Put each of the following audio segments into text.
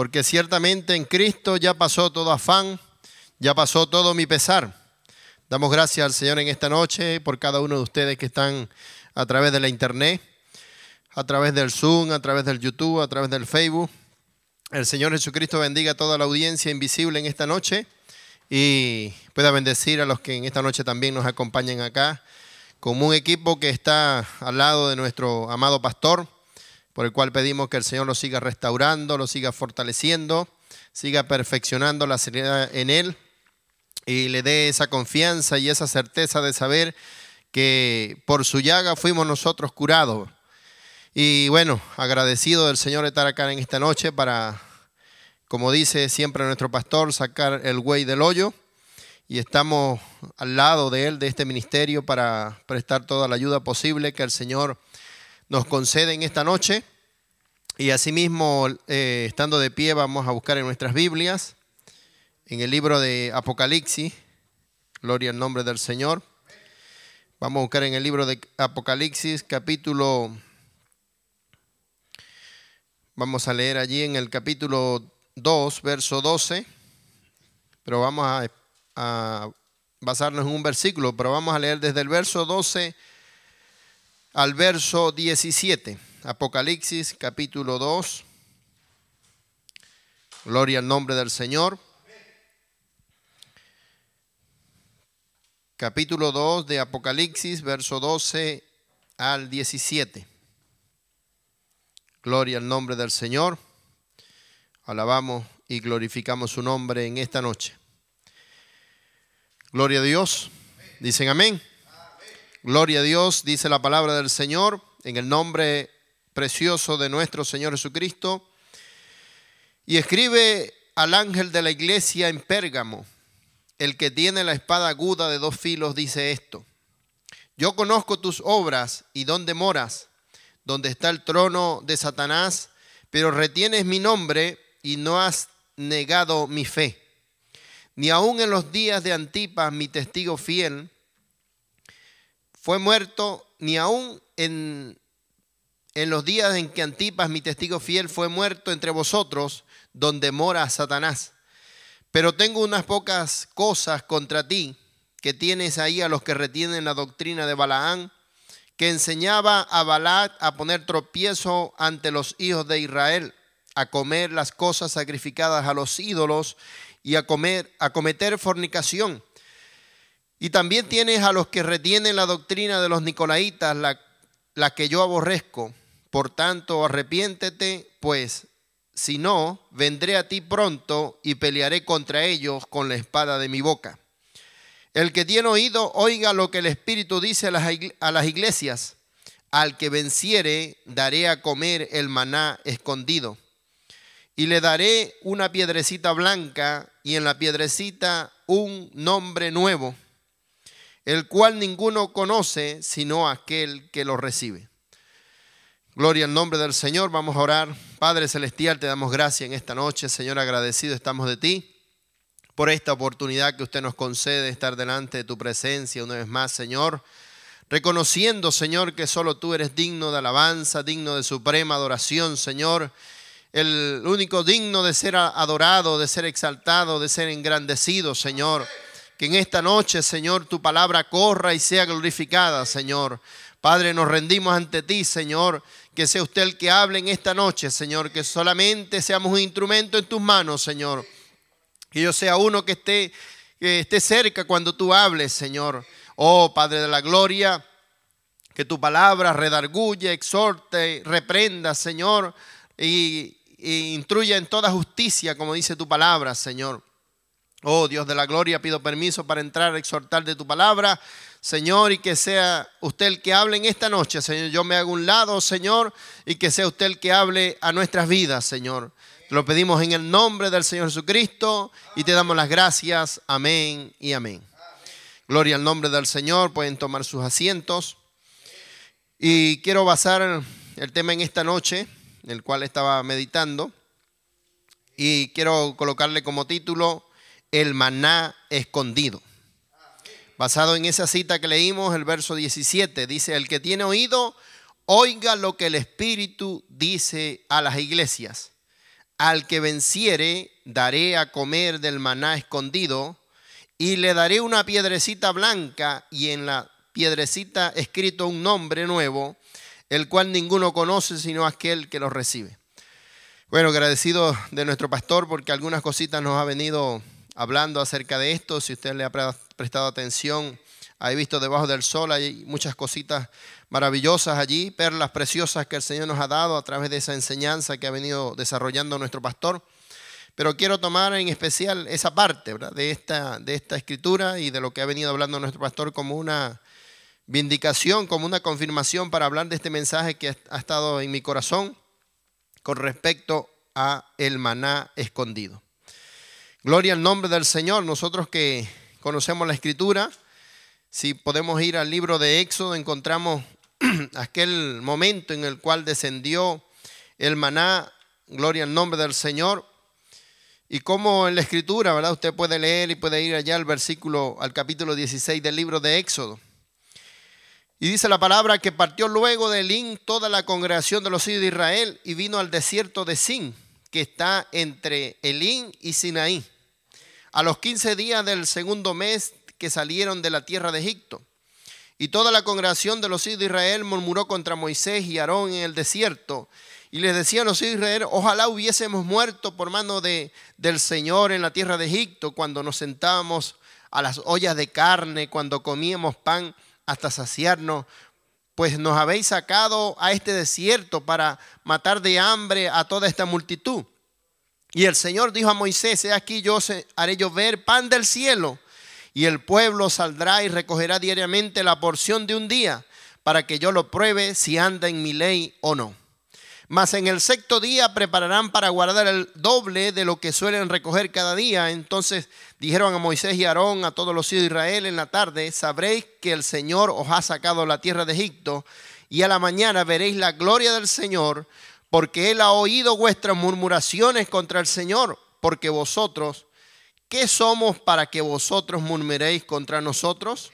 porque ciertamente en Cristo ya pasó todo afán, ya pasó todo mi pesar. Damos gracias al Señor en esta noche por cada uno de ustedes que están a través de la internet, a través del Zoom, a través del YouTube, a través del Facebook. El Señor Jesucristo bendiga a toda la audiencia invisible en esta noche y pueda bendecir a los que en esta noche también nos acompañan acá, como un equipo que está al lado de nuestro amado pastor, por el cual pedimos que el Señor lo siga restaurando, lo siga fortaleciendo, siga perfeccionando la seriedad en él y le dé esa confianza y esa certeza de saber que por su llaga fuimos nosotros curados. Y bueno, agradecido del Señor estar acá en esta noche para, como dice siempre nuestro pastor, sacar el güey del hoyo. Y estamos al lado de él, de este ministerio, para prestar toda la ayuda posible que el Señor nos concede en esta noche. Y asimismo, eh, estando de pie, vamos a buscar en nuestras Biblias, en el libro de Apocalipsis, gloria al nombre del Señor. Vamos a buscar en el libro de Apocalipsis, capítulo, vamos a leer allí en el capítulo 2, verso 12, pero vamos a, a basarnos en un versículo, pero vamos a leer desde el verso 12 al verso 17. Apocalipsis capítulo 2. Gloria al nombre del Señor. Capítulo 2 de Apocalipsis, verso 12 al 17. Gloria al nombre del Señor. Alabamos y glorificamos su nombre en esta noche. Gloria a Dios. Dicen amén. Gloria a Dios, dice la palabra del Señor, en el nombre precioso de nuestro Señor Jesucristo. Y escribe al ángel de la iglesia en Pérgamo, el que tiene la espada aguda de dos filos, dice esto. Yo conozco tus obras y dónde moras, donde está el trono de Satanás, pero retienes mi nombre y no has negado mi fe. Ni aun en los días de Antipas, mi testigo fiel, fue muerto, ni aun en, en los días en que Antipas, mi testigo fiel, fue muerto entre vosotros, donde mora Satanás. Pero tengo unas pocas cosas contra ti, que tienes ahí a los que retienen la doctrina de Balaán, que enseñaba a Balaad a poner tropiezo ante los hijos de Israel, a comer las cosas sacrificadas a los ídolos y a comer a cometer fornicación y también tienes a los que retienen la doctrina de los nicolaitas, la, la que yo aborrezco. Por tanto, arrepiéntete, pues si no, vendré a ti pronto y pelearé contra ellos con la espada de mi boca. El que tiene oído, oiga lo que el Espíritu dice a las, a las iglesias. Al que venciere, daré a comer el maná escondido. Y le daré una piedrecita blanca y en la piedrecita un nombre nuevo el cual ninguno conoce sino aquel que lo recibe. Gloria al nombre del Señor. Vamos a orar. Padre Celestial, te damos gracias en esta noche. Señor, agradecido estamos de ti por esta oportunidad que usted nos concede de estar delante de tu presencia una vez más, Señor. Reconociendo, Señor, que solo tú eres digno de alabanza, digno de suprema adoración, Señor. El único digno de ser adorado, de ser exaltado, de ser engrandecido, Señor. Que en esta noche, Señor, tu palabra corra y sea glorificada, Señor. Padre, nos rendimos ante ti, Señor. Que sea usted el que hable en esta noche, Señor. Que solamente seamos un instrumento en tus manos, Señor. Que yo sea uno que esté, que esté cerca cuando tú hables, Señor. Oh, Padre de la gloria, que tu palabra redarguye, exhorte, reprenda, Señor, y, y instruya en toda justicia, como dice tu palabra, Señor. Oh Dios de la gloria, pido permiso para entrar a exhortar de tu palabra, Señor, y que sea usted el que hable en esta noche, Señor. Yo me hago un lado, Señor, y que sea usted el que hable a nuestras vidas, Señor. Te lo pedimos en el nombre del Señor Jesucristo y te damos las gracias. Amén y amén. Gloria al nombre del Señor. Pueden tomar sus asientos. Y quiero basar el tema en esta noche, el cual estaba meditando. Y quiero colocarle como título el maná escondido. Basado en esa cita que leímos, el verso 17, dice, el que tiene oído, oiga lo que el Espíritu dice a las iglesias. al que venciere daré a comer del maná escondido, y le daré una piedrecita blanca y en la piedrecita escrito un nombre nuevo, el cual ninguno conoce sino aquel que lo recibe. Bueno, agradecido de nuestro pastor porque algunas cositas nos ha venido hablando acerca de esto. Si usted le ha prestado atención, ha visto debajo del sol, hay muchas cositas maravillosas allí, perlas preciosas que el Señor nos ha dado a través de esa enseñanza que ha venido desarrollando nuestro pastor. Pero quiero tomar en especial esa parte De, esta, de esta escritura y de lo que ha venido hablando nuestro pastor como una vindicación, como una confirmación para hablar de este mensaje que ha estado en mi corazón con respecto a el maná escondido. Gloria al nombre del Señor. Nosotros que conocemos la escritura, si podemos ir al libro de Éxodo, encontramos aquel momento en el cual descendió el maná, gloria al nombre del Señor. Y como en la escritura, ¿verdad? Usted puede leer y puede ir allá al versículo, al capítulo 16 del libro de Éxodo. Y dice la palabra que partió luego de Elín toda la congregación de los hijos de Israel y vino al desierto de Sin, que está entre Elín y Sinaí, a los 15 días del segundo mes que salieron de la tierra de Egipto. Y toda la congregación de los hijos de Israel murmuró contra Moisés y Aarón en el desierto. Y les decían los hijos de Israel, ojalá hubiésemos muerto por mano de, del Señor en la tierra de Egipto, cuando nos sentábamos a las ollas de carne, cuando comíamos pan hasta saciarnos, pues nos habéis sacado a este desierto para matar de hambre a toda esta multitud. Y el Señor dijo a Moisés, he aquí yo haré llover pan del cielo, y el pueblo saldrá y recogerá diariamente la porción de un día, para que yo lo pruebe si anda en mi ley o no. Mas en el sexto día prepararán para guardar el doble de lo que suelen recoger cada día. Entonces dijeron a Moisés y Aarón, a todos los hijos de Israel en la tarde, sabréis que el Señor os ha sacado la tierra de Egipto, y a la mañana veréis la gloria del Señor, porque Él ha oído vuestras murmuraciones contra el Señor, porque vosotros, ¿qué somos para que vosotros murmuréis contra nosotros?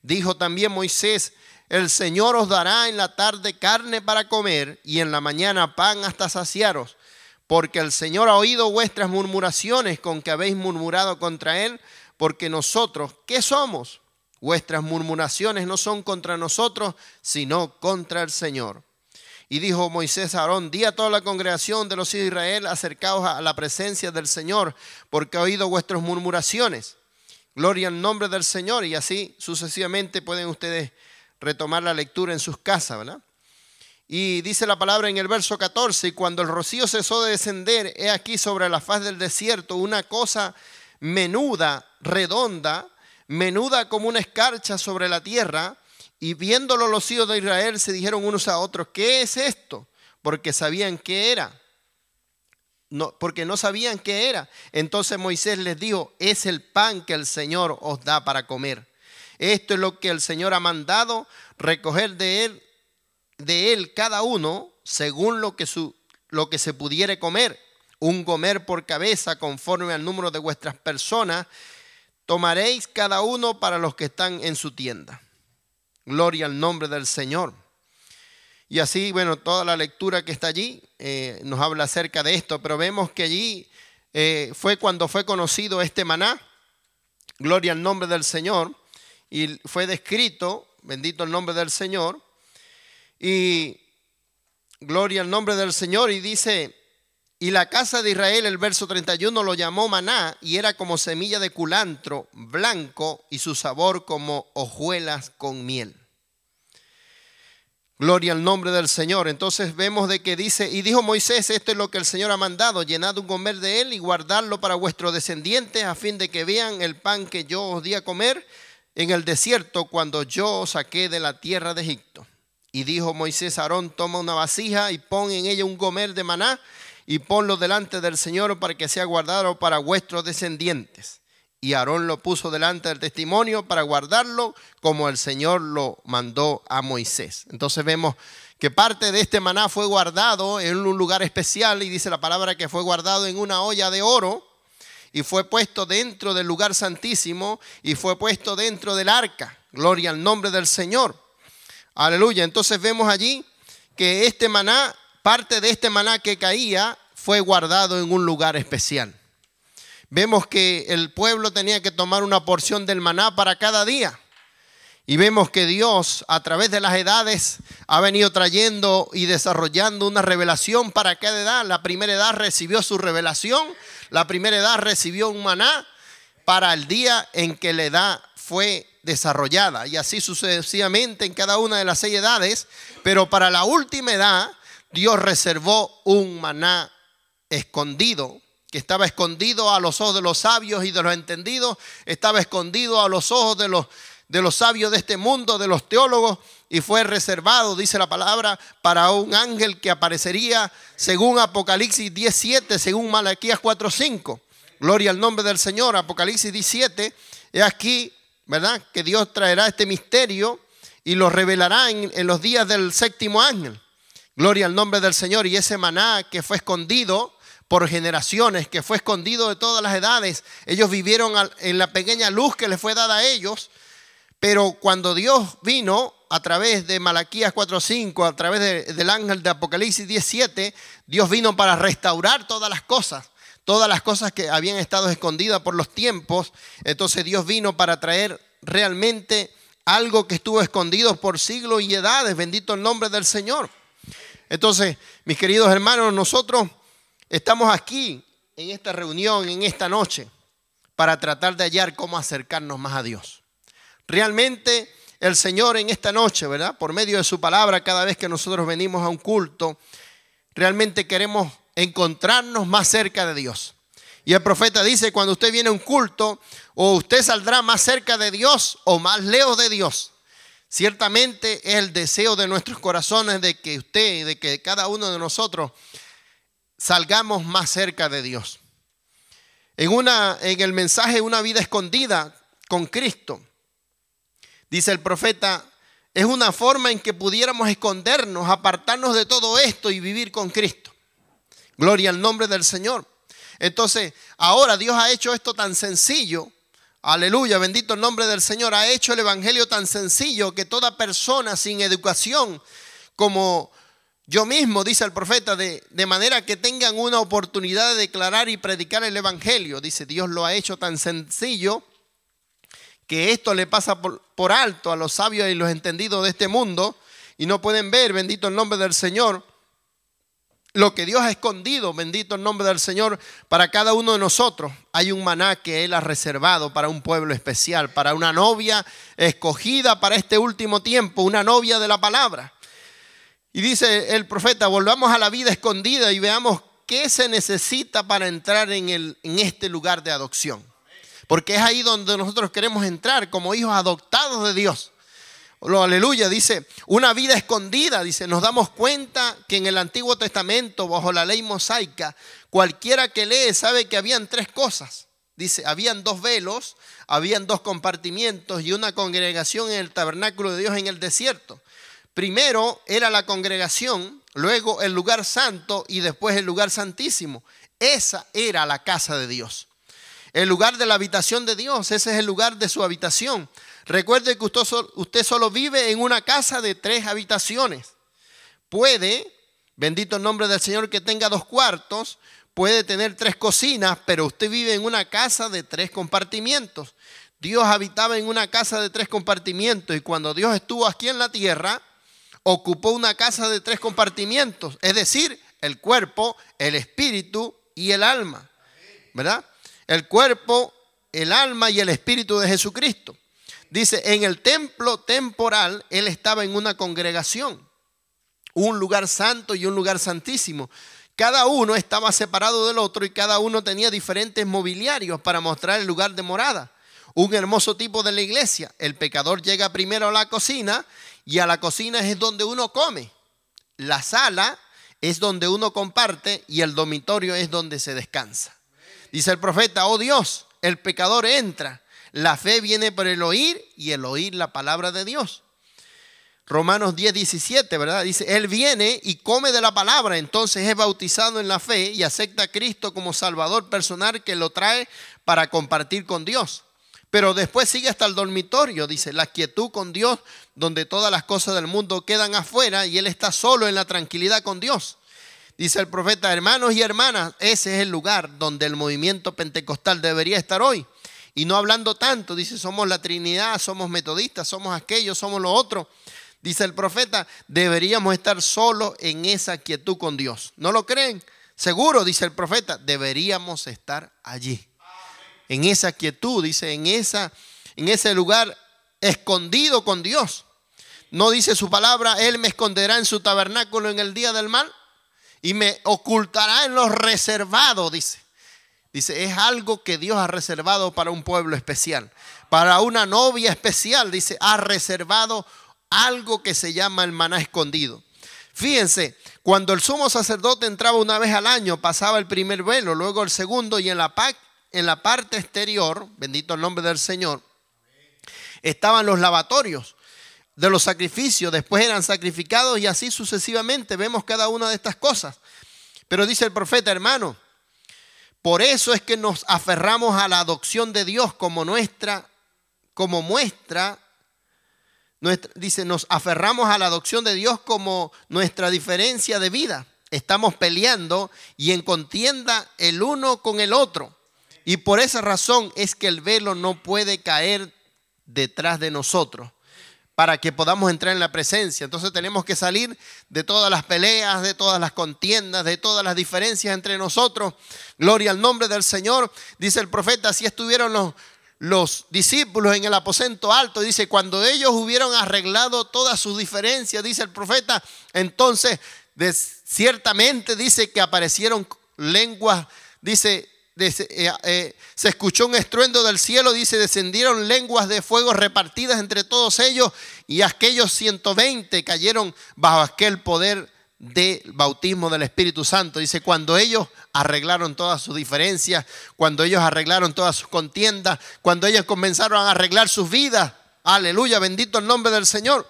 Dijo también Moisés, el Señor os dará en la tarde carne para comer y en la mañana pan hasta saciaros, porque el Señor ha oído vuestras murmuraciones con que habéis murmurado contra Él, porque nosotros, ¿qué somos? Vuestras murmuraciones no son contra nosotros, sino contra el Señor. Y dijo Moisés a Aarón, di a toda la congregación de los hijos de Israel, acercaos a la presencia del Señor, porque ha oído vuestras murmuraciones. Gloria al nombre del Señor. Y así sucesivamente pueden ustedes retomar la lectura en sus casas, ¿verdad? Y dice la palabra en el verso 14, y cuando el rocío cesó de descender, he aquí sobre la faz del desierto una cosa menuda, redonda, menuda como una escarcha sobre la tierra, y viéndolo los hijos de Israel se dijeron unos a otros, ¿qué es esto? Porque sabían qué era. No, porque no sabían qué era. Entonces Moisés les dijo, es el pan que el Señor os da para comer. Esto es lo que el Señor ha mandado, recoger de él, de él cada uno según lo que, su, lo que se pudiere comer. Un comer por cabeza conforme al número de vuestras personas. Tomaréis cada uno para los que están en su tienda. Gloria al nombre del Señor. Y así, bueno, toda la lectura que está allí eh, nos habla acerca de esto, pero vemos que allí eh, fue cuando fue conocido este maná. Gloria al nombre del Señor y fue descrito, bendito el nombre del Señor, y gloria al nombre del Señor, y dice, y la casa de Israel, el verso 31, lo llamó maná, y era como semilla de culantro, blanco, y su sabor como hojuelas con miel. Gloria al nombre del Señor. Entonces vemos de que dice, y dijo Moisés, esto es lo que el Señor ha mandado, llenad un comer de él y guardarlo para vuestros descendientes, a fin de que vean el pan que yo os di a comer en el desierto cuando yo os saqué de la tierra de Egipto. Y dijo Moisés Aarón, toma una vasija y pon en ella un gomer de maná y ponlo delante del Señor para que sea guardado para vuestros descendientes. Y Aarón lo puso delante del testimonio para guardarlo como el Señor lo mandó a Moisés. Entonces vemos que parte de este maná fue guardado en un lugar especial y dice la palabra que fue guardado en una olla de oro y fue puesto dentro del lugar santísimo y fue puesto dentro del arca. Gloria al nombre del Señor. Aleluya. Entonces vemos allí que este maná, parte de este maná que caía, fue guardado en un lugar especial. Vemos que el pueblo tenía que tomar una porción del maná para cada día. Y vemos que Dios a través de las edades ha venido trayendo y desarrollando una revelación para cada edad. La primera edad recibió su revelación, la primera edad recibió un maná para el día en que la edad fue desarrollada. Y así sucesivamente en cada una de las seis edades. Pero para la última edad, Dios reservó un maná escondido que estaba escondido a los ojos de los sabios y de los entendidos, estaba escondido a los ojos de los de los sabios de este mundo, de los teólogos, y fue reservado, dice la palabra, para un ángel que aparecería según Apocalipsis 17, según Malaquías 4.5. Gloria al nombre del Señor, Apocalipsis 17, es aquí, ¿verdad? Que Dios traerá este misterio y lo revelará en, en los días del séptimo ángel. Gloria al nombre del Señor. Y ese maná que fue escondido por generaciones, que fue escondido de todas las edades, ellos vivieron en la pequeña luz que les fue dada a ellos pero cuando Dios vino a través de Malaquías 4.5, a través del ángel de Apocalipsis 17, Dios vino para restaurar todas las cosas, todas las cosas que habían estado escondidas por los tiempos. Entonces Dios vino para traer realmente algo que estuvo escondido por siglos y edades. Bendito el nombre del Señor. Entonces, mis queridos hermanos, nosotros estamos aquí en esta reunión, en esta noche, para tratar de hallar cómo acercarnos más a Dios. Realmente el Señor en esta noche, ¿verdad? Por medio de su palabra, cada vez que nosotros venimos a un culto, realmente queremos encontrarnos más cerca de Dios. Y el profeta dice, cuando usted viene a un culto, o usted saldrá más cerca de Dios o más lejos de Dios. Ciertamente es el deseo de nuestros corazones de que usted, de que cada uno de nosotros salgamos más cerca de Dios. En, una, en el mensaje Una vida escondida con Cristo, dice el profeta, es una forma en que pudiéramos escondernos, apartarnos de todo esto y vivir con Cristo. Gloria al nombre del Señor. Entonces, ahora Dios ha hecho esto tan sencillo. Aleluya, bendito el nombre del Señor. Ha hecho el Evangelio tan sencillo que toda persona sin educación, como yo mismo, dice el profeta, de, de, manera que tengan una oportunidad de declarar y predicar el Evangelio. Dice, Dios lo ha hecho tan sencillo que esto le pasa por, alto a los sabios y los entendidos de este mundo y no pueden ver, bendito el nombre del Señor, lo que Dios ha escondido, bendito el nombre del Señor, para cada uno de nosotros. Hay un maná que Él ha reservado para un pueblo especial, para una novia escogida para este último tiempo, una novia de la palabra. Y dice el profeta, volvamos a la vida escondida y veamos qué se necesita para entrar en, este lugar de adopción. Porque es ahí donde nosotros queremos entrar como hijos adoptados de Dios. Lo aleluya, dice, una vida escondida, dice, nos damos cuenta que en el Antiguo Testamento, bajo la ley mosaica, cualquiera que lee sabe que habían tres cosas. Dice, habían dos velos, habían dos compartimientos y una congregación en el tabernáculo de Dios en el desierto. Primero era la congregación, luego el lugar santo y después el lugar santísimo. Esa era la casa de Dios. El lugar de la habitación de Dios, ese es el lugar de su habitación. Recuerde que usted solo, vive en una casa de tres habitaciones. Puede, bendito el nombre del Señor, que tenga dos cuartos, puede tener tres cocinas, pero usted vive en una casa de tres compartimientos. Dios habitaba en una casa de tres compartimientos y cuando Dios estuvo aquí en la tierra, ocupó una casa de tres compartimientos, es decir, el cuerpo, el espíritu y el alma. ¿Verdad? El cuerpo, el alma y el espíritu de Jesucristo. Dice, en el templo temporal él estaba en una congregación, un lugar santo y un lugar santísimo. Cada uno estaba separado del otro y cada uno tenía diferentes mobiliarios para mostrar el lugar de morada. Un hermoso tipo de la iglesia. El pecador llega primero a la cocina y a la cocina es donde uno come. La sala es donde uno comparte y el dormitorio es donde se descansa. Dice el profeta, oh Dios, el pecador entra. La fe viene por el oír y el oír la palabra de Dios. Romanos 10, 17, ¿verdad? Dice, Él viene y come de la palabra, entonces es bautizado en la fe y acepta a Cristo como Salvador personal que lo trae para compartir con Dios. Pero después sigue hasta el dormitorio, dice, la quietud con Dios, donde todas las cosas del mundo quedan afuera y Él está solo en la tranquilidad con Dios. Dice el profeta, hermanos y hermanas, ese es el lugar donde el movimiento pentecostal debería estar hoy. Y no hablando tanto, dice, somos la Trinidad, somos metodistas, somos aquellos, somos lo otro. Dice el profeta, deberíamos estar solos en esa quietud con Dios. ¿No lo creen? Seguro, dice el profeta, deberíamos estar allí. En esa quietud, dice, en, esa, en ese lugar escondido con Dios. No dice su palabra, Él me esconderá en su tabernáculo en el día del mal y me ocultará en los reservados, dice. Dice, es algo que Dios ha reservado para un pueblo especial, para una novia especial. Dice, ha reservado algo que se llama el maná escondido. Fíjense, cuando el sumo sacerdote entraba una vez al año, pasaba el primer velo, luego el segundo y en la, en la parte exterior, bendito el nombre del Señor, estaban los lavatorios de los sacrificios, después eran sacrificados y así sucesivamente. Vemos cada una de estas cosas. Pero dice el profeta, hermano, por eso es que nos aferramos a la adopción de Dios como nuestra, como muestra, dice, nos aferramos a la adopción de Dios como nuestra diferencia de vida. Estamos peleando y en contienda el uno con el otro. Y por esa razón es que el velo no puede caer detrás de nosotros para que podamos entrar en la presencia. Entonces tenemos que salir de todas las peleas, de todas las contiendas, de todas las diferencias entre nosotros. Gloria al nombre del Señor. Dice el profeta, así estuvieron los, los discípulos en el aposento alto. Dice, cuando ellos hubieron arreglado todas sus diferencias, dice el profeta, entonces ciertamente dice que aparecieron lenguas, dice, eh, eh, se escuchó un estruendo del cielo, dice, descendieron lenguas de fuego repartidas entre todos ellos y aquellos 120 cayeron bajo aquel poder del bautismo del Espíritu Santo. Dice, cuando ellos arreglaron todas sus diferencias, cuando ellos arreglaron todas sus contiendas, cuando ellos comenzaron a arreglar sus vidas, aleluya, bendito el nombre del Señor.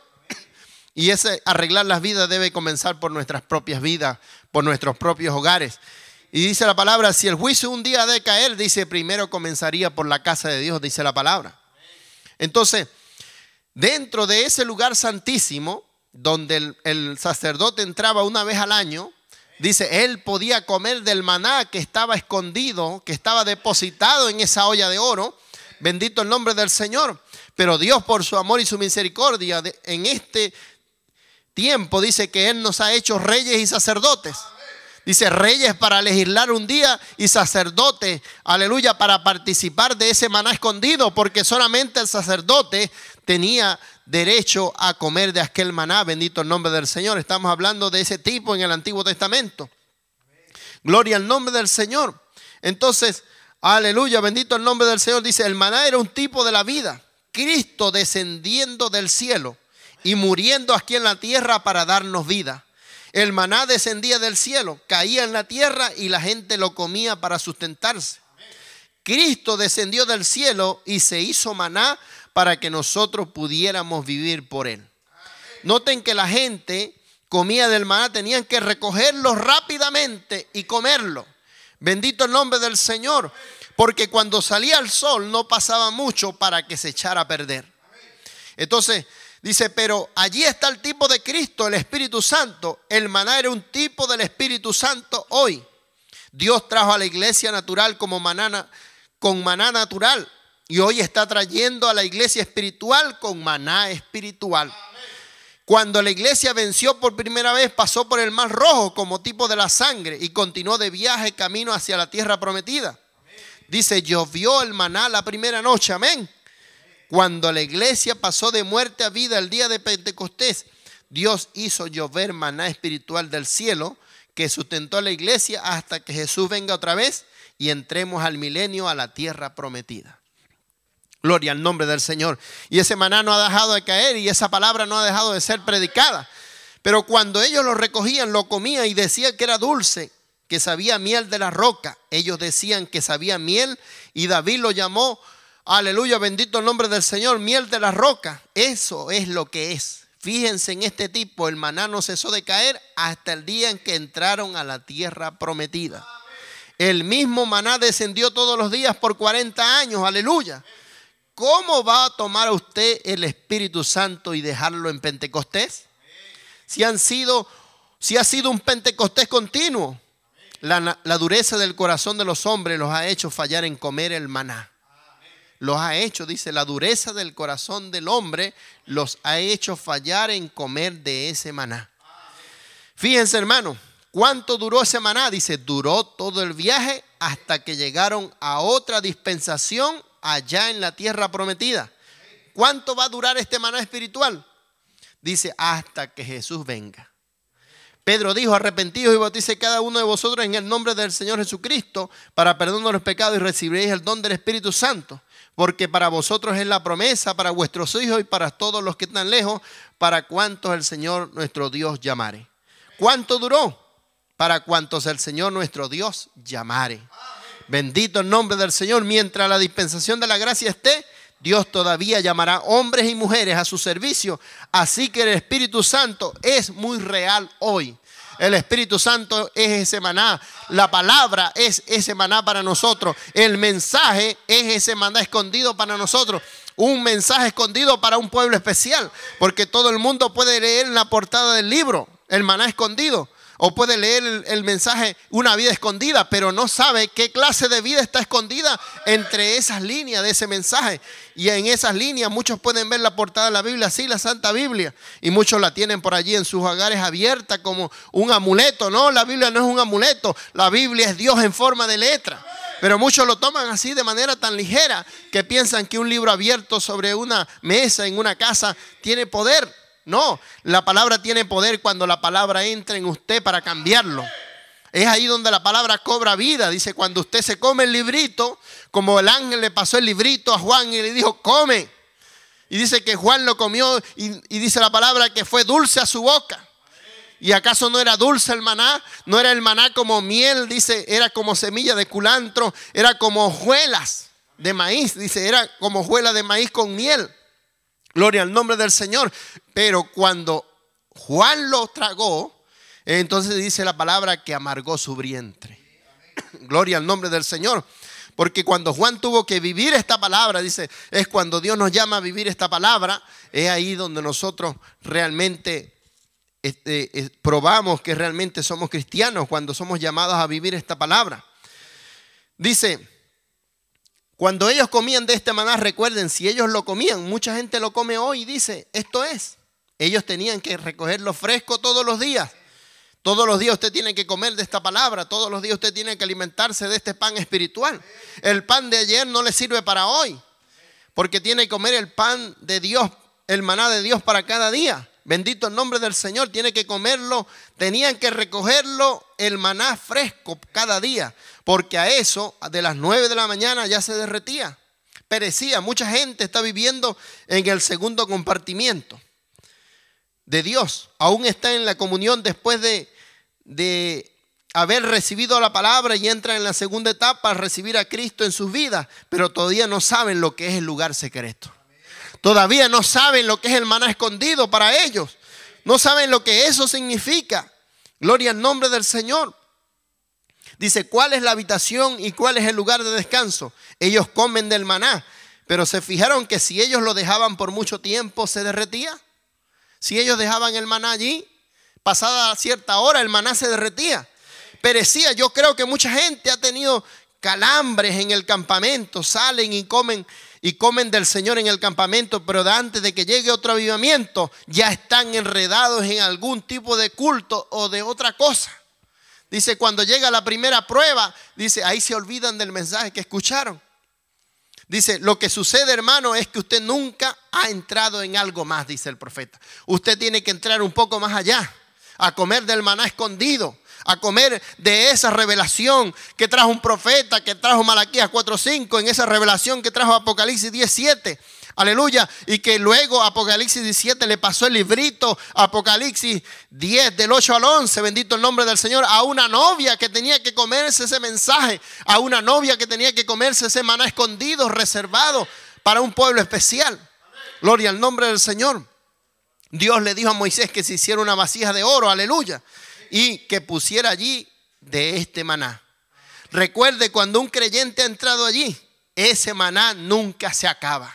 Y ese arreglar las vidas debe comenzar por nuestras propias vidas, por nuestros propios hogares. Y dice la palabra, si el juicio un día de caer, dice, primero comenzaría por la casa de Dios, dice la palabra. Entonces, dentro de ese lugar santísimo, donde el, sacerdote entraba una vez al año, dice, él podía comer del maná que estaba escondido, que estaba depositado en esa olla de oro. Bendito el nombre del Señor. Pero Dios por su amor y su misericordia en este tiempo dice que Él nos ha hecho reyes y sacerdotes. Dice reyes para legislar un día y sacerdote, aleluya, para participar de ese maná escondido, porque solamente el sacerdote tenía derecho a comer de aquel maná, bendito el nombre del Señor. Estamos hablando de ese tipo en el Antiguo Testamento. Gloria al nombre del Señor. Entonces, aleluya, bendito el nombre del Señor. Dice, el maná era un tipo de la vida. Cristo descendiendo del cielo y muriendo aquí en la tierra para darnos vida. El maná descendía del cielo, caía en la tierra y la gente lo comía para sustentarse. Cristo descendió del cielo y se hizo maná para que nosotros pudiéramos vivir por él. Noten que la gente comía del maná, tenían que recogerlo rápidamente y comerlo. Bendito el nombre del Señor, porque cuando salía el sol no pasaba mucho para que se echara a perder. Entonces, Dice, pero allí está el tipo de Cristo, el Espíritu Santo. El maná era un tipo del Espíritu Santo hoy. Dios trajo a la iglesia natural como maná, con maná natural. Y hoy está trayendo a la iglesia espiritual con maná espiritual. Cuando la iglesia venció por primera vez, pasó por el mar rojo como tipo de la sangre y continuó de viaje camino hacia la tierra prometida. Dice, llovió el maná la primera noche, amén. Cuando la iglesia pasó de muerte a vida el día de Pentecostés, Dios hizo llover maná espiritual del cielo que sustentó a la iglesia hasta que Jesús venga otra vez y entremos al milenio a la tierra prometida. Gloria al nombre del Señor. Y ese maná no ha dejado de caer y esa palabra no ha dejado de ser predicada. Pero cuando ellos lo recogían, lo comían y decían que era dulce, que sabía miel de la roca. Ellos decían que sabía miel y David lo llamó Aleluya, bendito el nombre del Señor, miel de la roca. Eso es lo que es. Fíjense en este tipo, el maná no cesó de caer hasta el día en que entraron a la tierra prometida. El mismo maná descendió todos los días por 40 años, aleluya. ¿Cómo va a tomar usted el Espíritu Santo y dejarlo en Pentecostés? Si han sido si ha sido un Pentecostés continuo, la, la dureza del corazón de los hombres los ha hecho fallar en comer el maná los ha hecho, dice, la dureza del corazón del hombre los ha hecho fallar en comer de ese maná. Fíjense, hermano, ¿cuánto duró ese maná? Dice, duró todo el viaje hasta que llegaron a otra dispensación allá en la tierra prometida. ¿Cuánto va a durar este maná espiritual? Dice, hasta que Jesús venga. Pedro dijo, arrepentidos y bautice cada uno de vosotros en el nombre del Señor Jesucristo para perdón de los pecados y recibiréis el don del Espíritu Santo porque para vosotros es la promesa, para vuestros hijos y para todos los que están lejos, para cuantos el Señor nuestro Dios llamare. ¿Cuánto duró? Para cuantos el Señor nuestro Dios llamare. Bendito el nombre del Señor. Mientras la dispensación de la gracia esté, Dios todavía llamará hombres y mujeres a su servicio. Así que el Espíritu Santo es muy real hoy. El Espíritu Santo es ese maná. La palabra es ese maná para nosotros. El mensaje es ese maná escondido para nosotros. Un mensaje escondido para un pueblo especial. Porque todo el mundo puede leer en la portada del libro el maná escondido o puede leer el, mensaje Una vida escondida, pero no sabe qué clase de vida está escondida entre esas líneas de ese mensaje. Y en esas líneas muchos pueden ver la portada de la Biblia, sí, la Santa Biblia, y muchos la tienen por allí en sus hogares abierta como un amuleto. No, la Biblia no es un amuleto, la Biblia es Dios en forma de letra. Pero muchos lo toman así de manera tan ligera que piensan que un libro abierto sobre una mesa en una casa tiene poder. No, la palabra tiene poder cuando la palabra entra en usted para cambiarlo. Es ahí donde la palabra cobra vida. Dice, cuando usted se come el librito, como el ángel le pasó el librito a Juan y le dijo, come. Y dice que Juan lo comió y, dice la palabra que fue dulce a su boca. ¿Y acaso no era dulce el maná? No era el maná como miel, dice, era como semilla de culantro, era como hojuelas de maíz, dice, era como hojuelas de maíz con miel. Gloria al nombre del Señor. Pero cuando Juan lo tragó, entonces dice la palabra que amargó su vientre. Gloria al nombre del Señor. Porque cuando Juan tuvo que vivir esta palabra, dice, es cuando Dios nos llama a vivir esta palabra, es ahí donde nosotros realmente este, probamos que realmente somos cristianos, cuando somos llamados a vivir esta palabra. Dice, cuando ellos comían de este maná, recuerden, si ellos lo comían, mucha gente lo come hoy y dice, esto es. Ellos tenían que recogerlo fresco todos los días. Todos los días usted tiene que comer de esta palabra, todos los días usted tiene que alimentarse de este pan espiritual. El pan de ayer no le sirve para hoy, porque tiene que comer el pan de Dios, el maná de Dios para cada día. Bendito el nombre del Señor, tiene que comerlo, tenían que recogerlo el maná fresco cada día, porque a eso, de las 9 de la mañana ya se derretía, perecía. Mucha gente está viviendo en el segundo compartimiento de Dios, aún está en la comunión después de, de haber recibido la palabra y entra en la segunda etapa a recibir a Cristo en sus vidas, pero todavía no saben lo que es el lugar secreto. Todavía no saben lo que es el maná escondido para ellos. No saben lo que eso significa. Gloria al nombre del Señor. Dice, ¿cuál es la habitación y cuál es el lugar de descanso? Ellos comen del maná, pero se fijaron que si ellos lo dejaban por mucho tiempo se derretía. Si ellos dejaban el maná allí, pasada cierta hora el maná se derretía. Perecía. Yo creo que mucha gente ha tenido calambres en el campamento, salen y comen y comen del Señor en el campamento, pero antes de que llegue otro avivamiento, ya están enredados en algún tipo de culto o de otra cosa. Dice, cuando llega la primera prueba, dice, ahí se olvidan del mensaje que escucharon. Dice, lo que sucede hermano es que usted nunca ha entrado en algo más, dice el profeta. Usted tiene que entrar un poco más allá, a comer del maná escondido a comer de esa revelación que trajo un profeta, que trajo Malaquías 4.5, en esa revelación que trajo Apocalipsis 17. Aleluya. Y que luego Apocalipsis 17 le pasó el librito, Apocalipsis 10 del 8 al 11, bendito el nombre del Señor, a una novia que tenía que comerse ese mensaje, a una novia que tenía que comerse ese maná escondido, reservado para un pueblo especial. Gloria al nombre del Señor. Dios le dijo a Moisés que se hiciera una vasija de oro, aleluya y que pusiera allí de este maná. Recuerde, cuando un creyente ha entrado allí, ese maná nunca se acaba.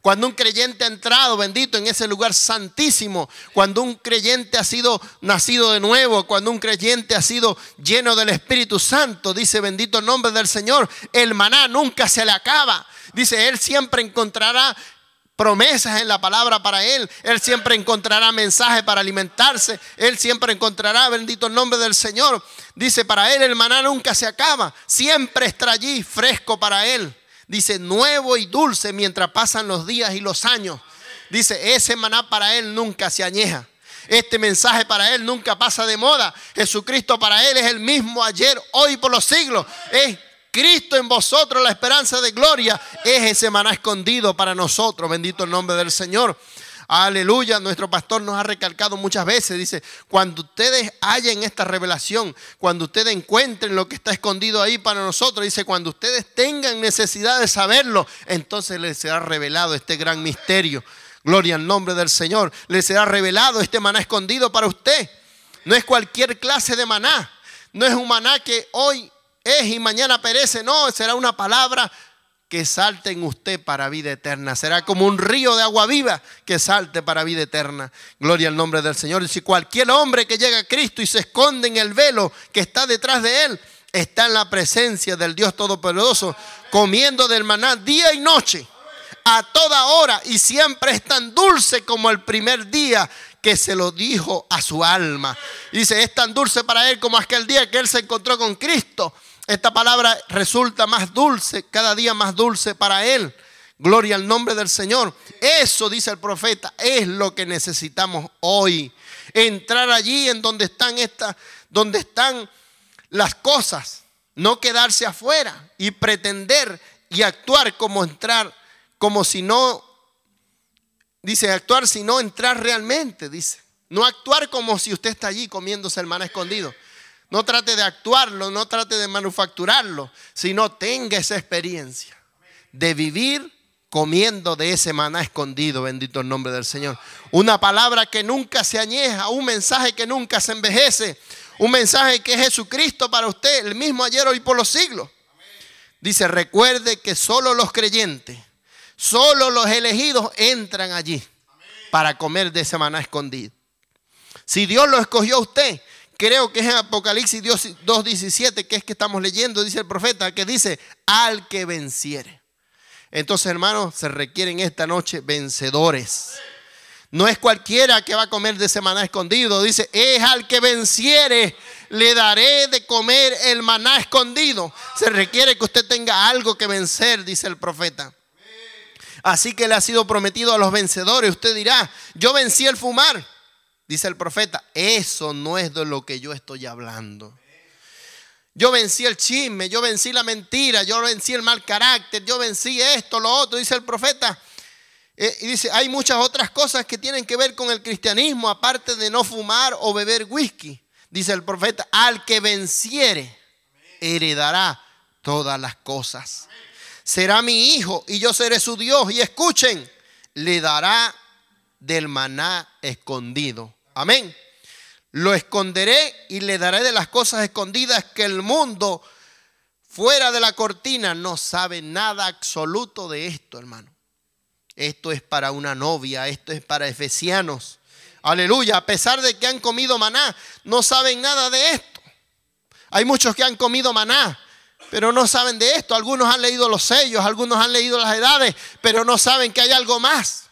Cuando un creyente ha entrado, bendito, en ese lugar santísimo, cuando un creyente ha sido nacido de nuevo, cuando un creyente ha sido lleno del Espíritu Santo, dice bendito el nombre del Señor, el maná nunca se le acaba. Dice, Él siempre encontrará promesas en la palabra para él. Él siempre encontrará mensajes para alimentarse. Él siempre encontrará, bendito el nombre del Señor. Dice, para él el maná nunca se acaba. Siempre está allí fresco para él. Dice, nuevo y dulce mientras pasan los días y los años. Dice, ese maná para él nunca se añeja. Este mensaje para él nunca pasa de moda. Jesucristo para él es el mismo ayer, hoy por los siglos. Es Cristo en vosotros, la esperanza de gloria, es ese maná escondido para nosotros. Bendito el nombre del Señor. Aleluya, nuestro pastor nos ha recalcado muchas veces, dice, cuando ustedes hallen esta revelación, cuando ustedes encuentren lo que está escondido ahí para nosotros, dice, cuando ustedes tengan necesidad de saberlo, entonces les será revelado este gran misterio. Gloria al nombre del Señor. Les será revelado este maná escondido para usted. No es cualquier clase de maná. No es un maná que hoy es y mañana perece. No, será una palabra que salte en usted para vida eterna. Será como un río de agua viva que salte para vida eterna. Gloria al nombre del Señor. Y si cualquier hombre que llega a Cristo y se esconde en el velo que está detrás de él, está en la presencia del Dios Todopoderoso, comiendo del maná día y noche, a toda hora, y siempre es tan dulce como el primer día que se lo dijo a su alma. Dice, es tan dulce para él como aquel día que él se encontró con Cristo esta palabra resulta más dulce, cada día más dulce para él. Gloria al nombre del Señor. Eso, dice el profeta, es lo que necesitamos hoy. Entrar allí en donde están estas, donde están las cosas. No quedarse afuera y pretender y actuar como entrar, como si no, dice, actuar si no entrar realmente, dice. No actuar como si usted está allí comiéndose el maná escondido. No trate de actuarlo, no trate de manufacturarlo, sino tenga esa experiencia de vivir comiendo de ese maná escondido, bendito el nombre del Señor. Una palabra que nunca se añeja, un mensaje que nunca se envejece, un mensaje que es Jesucristo para usted, el mismo ayer, hoy por los siglos. Dice, recuerde que solo los creyentes, solo los elegidos entran allí para comer de ese maná escondido. Si Dios lo escogió a usted, creo que es en Apocalipsis 2.17, que es que estamos leyendo, dice el profeta, que dice, al que venciere. Entonces, hermanos, se requieren esta noche vencedores. No es cualquiera que va a comer de ese maná escondido. Dice, es al que venciere, le daré de comer el maná escondido. Se requiere que usted tenga algo que vencer, dice el profeta. Así que le ha sido prometido a los vencedores. Usted dirá, yo vencí el fumar. Dice el profeta, eso no es de lo que yo estoy hablando. Yo vencí el chisme, yo vencí la mentira, yo vencí el mal carácter, yo vencí esto, lo otro, dice el profeta. Eh, y dice, hay muchas otras cosas que tienen que ver con el cristianismo, aparte de no fumar o beber whisky. Dice el profeta, al que venciere, heredará todas las cosas. Será mi hijo y yo seré su Dios. Y escuchen, le dará del maná escondido Amén. Lo esconderé y le daré de las cosas escondidas que el mundo fuera de la cortina no sabe nada absoluto de esto, hermano. Esto es para una novia, esto es para efesianos. Aleluya, a pesar de que han comido maná, no saben nada de esto. Hay muchos que han comido maná, pero no saben de esto. Algunos han leído los sellos, algunos han leído las edades, pero no saben que hay algo más.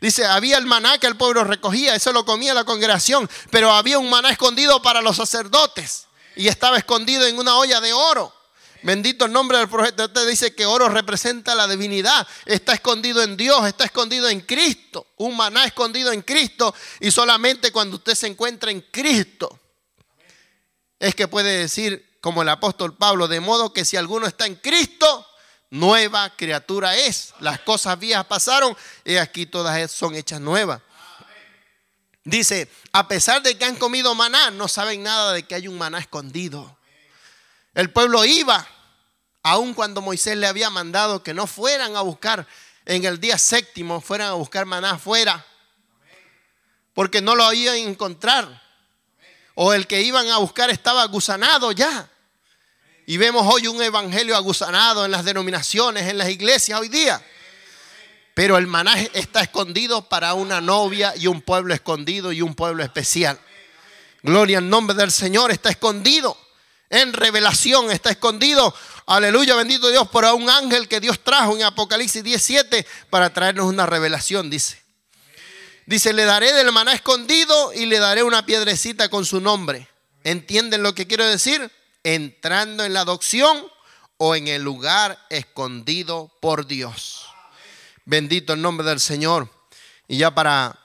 Dice, había el maná que el pueblo recogía, eso lo comía la congregación, pero había un maná escondido para los sacerdotes y estaba escondido en una olla de oro. Bendito el nombre del profeta. Dice que oro representa la divinidad. Está escondido en Dios, está escondido en Cristo. Un maná escondido en Cristo. Y solamente cuando usted se encuentra en Cristo es que puede decir, como el apóstol Pablo, de modo que si alguno está en Cristo, nueva criatura es. Las cosas viejas pasaron y aquí todas son hechas nuevas. Dice, a pesar de que han comido maná, no saben nada de que hay un maná escondido. El pueblo iba, aun cuando Moisés le había mandado que no fueran a buscar en el día séptimo, fueran a buscar maná afuera, porque no lo iban a encontrar. O el que iban a buscar estaba gusanado ya. Y vemos hoy un evangelio agusanado en las denominaciones, en las iglesias hoy día. Pero el maná está escondido para una novia y un pueblo escondido y un pueblo especial. Gloria al nombre del Señor, está escondido. En revelación está escondido. Aleluya, bendito Dios, por un ángel que Dios trajo en Apocalipsis 17 para traernos una revelación, dice. Dice, le daré del maná escondido y le daré una piedrecita con su nombre. ¿Entienden lo que quiero decir? Entrando en la adopción o en el lugar escondido por Dios. Bendito el nombre del Señor. Y ya para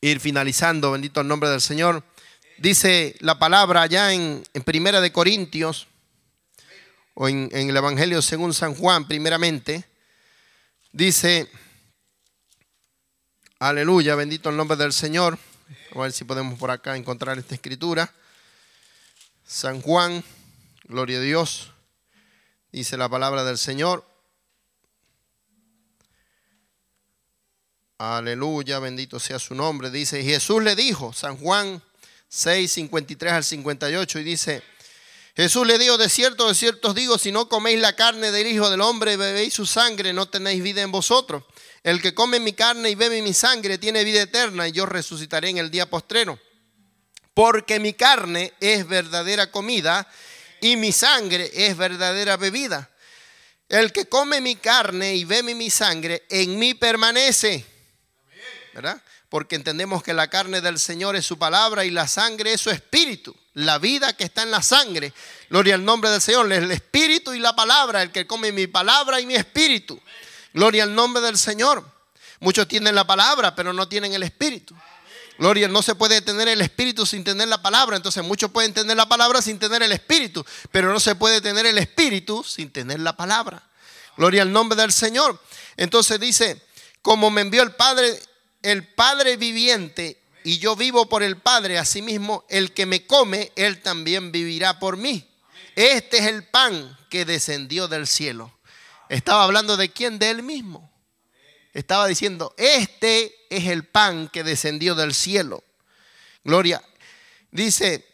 ir finalizando, bendito el nombre del Señor, dice la palabra en, en Primera de Corintios, o en, en el Evangelio según San Juan, primeramente, dice, aleluya, bendito el nombre del Señor. A ver si podemos por acá encontrar esta escritura. San Juan, gloria a Dios, dice la palabra del Señor. Aleluya, bendito sea su nombre. Dice, Jesús le dijo, San Juan 6, 53 al 58, y dice, Jesús le dijo, de cierto, de cierto os digo, si no coméis la carne del Hijo del Hombre y bebéis su sangre, no tenéis vida en vosotros. El que come mi carne y bebe mi sangre tiene vida eterna y yo resucitaré en el día postrero porque mi carne es verdadera comida y mi sangre es verdadera bebida. El que come mi carne y bebe mi sangre, en mí permanece. ¿Verdad? Porque entendemos que la carne del Señor es su palabra y la sangre es su espíritu. La vida que está en la sangre. Gloria al nombre del Señor. El espíritu y la palabra. El que come mi palabra y mi espíritu. Gloria al nombre del Señor. Muchos tienen la palabra, pero no tienen el espíritu. Gloria, no se puede tener el espíritu sin tener la palabra. Entonces muchos pueden tener la palabra sin tener el espíritu, pero no se puede tener el espíritu sin tener la palabra. Gloria al nombre del Señor. Entonces dice, como me envió el Padre, el Padre viviente, y yo vivo por el Padre, asimismo el que me come, él también vivirá por mí. Este es el pan que descendió del cielo. Estaba hablando de quién, de él mismo estaba diciendo, este es el pan que descendió del cielo. Gloria. Dice,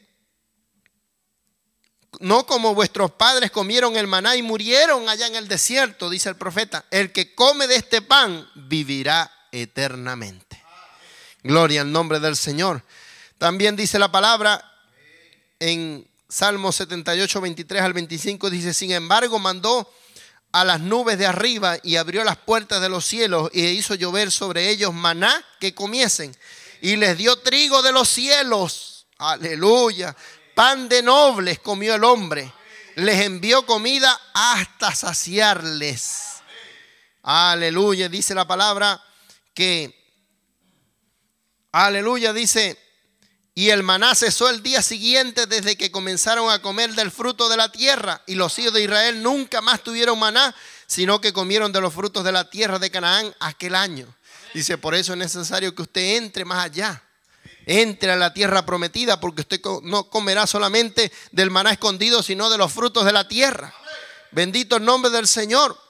no como vuestros padres comieron el maná y murieron allá en el desierto, dice el profeta, el que come de este pan vivirá eternamente. Gloria al nombre del Señor. También dice la palabra en Salmo 78, 23 al 25, dice, sin embargo mandó a las nubes de arriba y abrió las puertas de los cielos y hizo llover sobre ellos maná que comiesen. Y les dio trigo de los cielos. Aleluya. Pan de nobles comió el hombre. Les envió comida hasta saciarles. Aleluya. Dice la palabra que, aleluya, dice, y el maná cesó el día siguiente desde que comenzaron a comer del fruto de la tierra. Y los hijos de Israel nunca más tuvieron maná, sino que comieron de los frutos de la tierra de Canaán aquel año. Dice, por eso es necesario que usted entre más allá. Entre a la tierra prometida, porque usted no comerá solamente del maná escondido, sino de los frutos de la tierra. Bendito el nombre del Señor.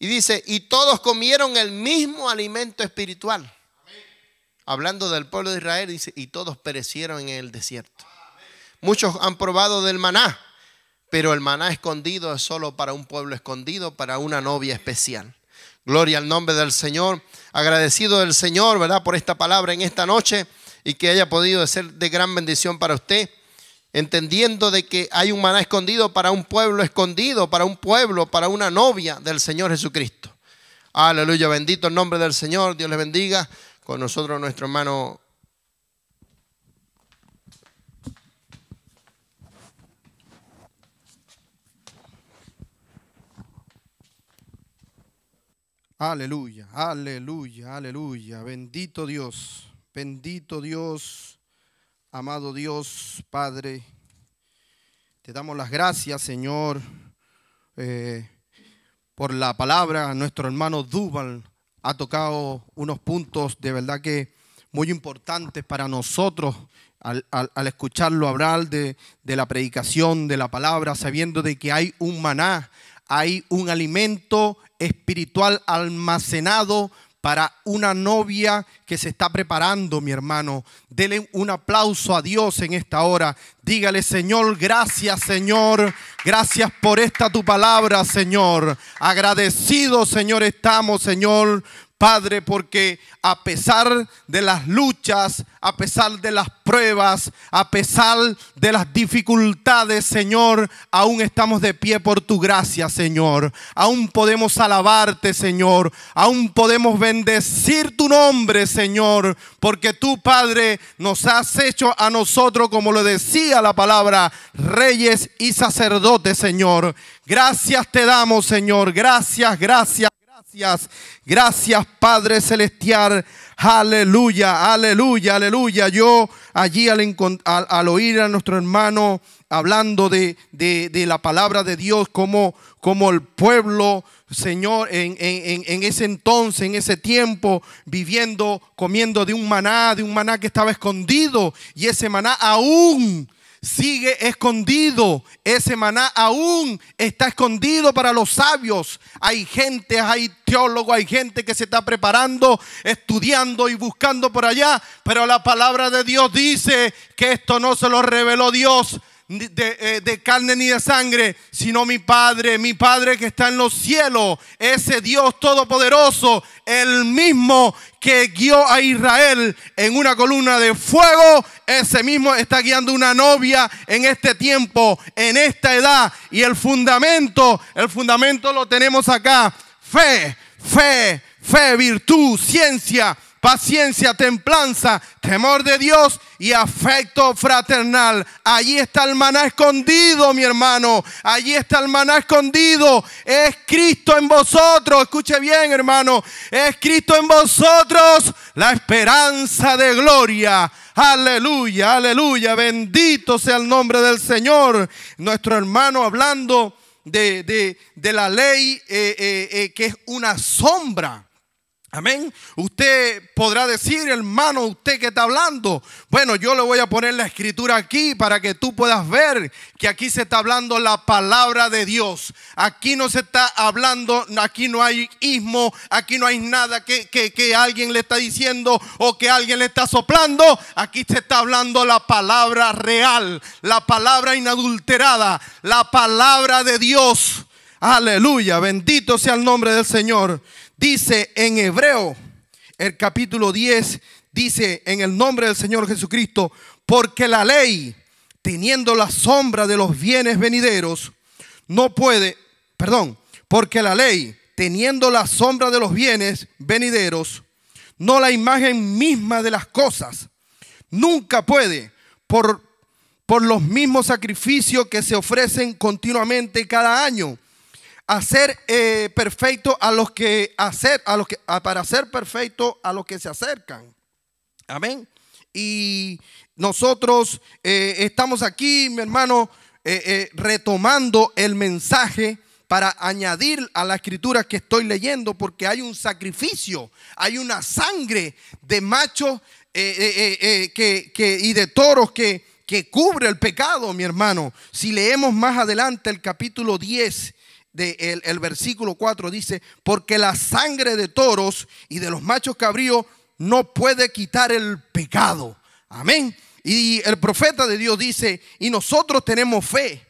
Y dice, y todos comieron el mismo alimento espiritual hablando del pueblo de Israel, dice, y todos perecieron en el desierto. Muchos han probado del maná, pero el maná escondido es solo para un pueblo escondido, para una novia especial. Gloria al nombre del Señor. Agradecido del Señor, ¿verdad? Por esta palabra en esta noche y que haya podido ser de gran bendición para usted. Entendiendo de que hay un maná escondido para un pueblo escondido, para un pueblo, para una novia del Señor Jesucristo. Aleluya, bendito el nombre del Señor. Dios le bendiga con nosotros nuestro hermano Aleluya, aleluya, aleluya. Bendito Dios, bendito Dios, amado Dios, Padre. Te damos las gracias, Señor, eh, por la palabra. Nuestro hermano Duval ha tocado unos puntos de verdad que muy importantes para nosotros al, escucharlo hablar de, de, la predicación, de la palabra, sabiendo de que hay un maná, hay un alimento espiritual almacenado para una novia que se está preparando, mi hermano. Dele un aplauso a Dios en esta hora. Dígale, Señor, gracias, Señor. Gracias por esta tu palabra, Señor. Agradecidos, Señor, estamos, Señor, Padre, porque a pesar de las luchas, a pesar de las pruebas, a pesar de las dificultades, Señor, aún estamos de pie por tu gracia, Señor. Aún podemos alabarte, Señor. Aún podemos bendecir tu nombre, Señor, porque tú, Padre, nos has hecho a nosotros, como lo decía la palabra, reyes y sacerdotes, Señor. Gracias te damos, Señor. Gracias, gracias. Gracias, Padre Celestial. Aleluya, aleluya, aleluya. Yo allí al, al, oír a nuestro hermano hablando de, la palabra de Dios, como, como el pueblo, Señor, en, ese entonces, en ese tiempo, viviendo, comiendo de un maná, de un maná que estaba escondido, y ese maná aún sigue escondido. Ese maná aún está escondido para los sabios. Hay gente, hay teólogos, hay gente que se está preparando, estudiando y buscando por allá. Pero la palabra de Dios dice que esto no se lo reveló Dios eh, de, carne ni de sangre, sino mi Padre, mi Padre que está en los cielos, ese Dios todopoderoso, el mismo que guió a Israel en una columna de fuego, ese mismo está guiando una novia en este tiempo, en esta edad. Y el fundamento, el fundamento lo tenemos acá. Fe, fe, fe, virtud, ciencia, paciencia, templanza, temor de Dios y afecto fraternal. Allí está el maná escondido, mi hermano. Allí está el maná escondido. Es Cristo en vosotros. Escuche bien, hermano. Es Cristo en vosotros la esperanza de gloria. Aleluya, aleluya. Bendito sea el nombre del Señor. Nuestro hermano hablando de, la ley eh, eh, eh, que es una sombra Amén. Usted podrá decir, hermano, usted que está hablando. Bueno, yo le voy a poner la escritura aquí para que tú puedas ver que aquí se está hablando la palabra de Dios. Aquí no se está hablando, aquí no hay ismo, aquí no hay nada que, que alguien le está diciendo o que alguien le está soplando. Aquí se está hablando la palabra real, la palabra inadulterada, la palabra de Dios. Aleluya, bendito sea el nombre del Señor. Dice en Hebreo, el capítulo 10, dice en el nombre del Señor Jesucristo, porque la ley, teniendo la sombra de los bienes venideros, no puede, perdón, porque la ley, teniendo la sombra de los bienes venideros, no la imagen misma de las cosas, nunca puede, por, por los mismos sacrificios que se ofrecen continuamente cada año, hacer eh, perfecto a los que hacer a los que para ser perfecto a los que se acercan. Amén. Y nosotros eh, estamos aquí, mi hermano, eh, retomando el mensaje para añadir a la escritura que estoy leyendo, porque hay un sacrificio, hay una sangre de machos que, y de toros que, que cubre el pecado, mi hermano. Si leemos más adelante el capítulo 10 el, versículo 4 dice, porque la sangre de toros y de los machos cabríos no puede quitar el pecado. Amén. Y el profeta de Dios dice, y nosotros tenemos fe.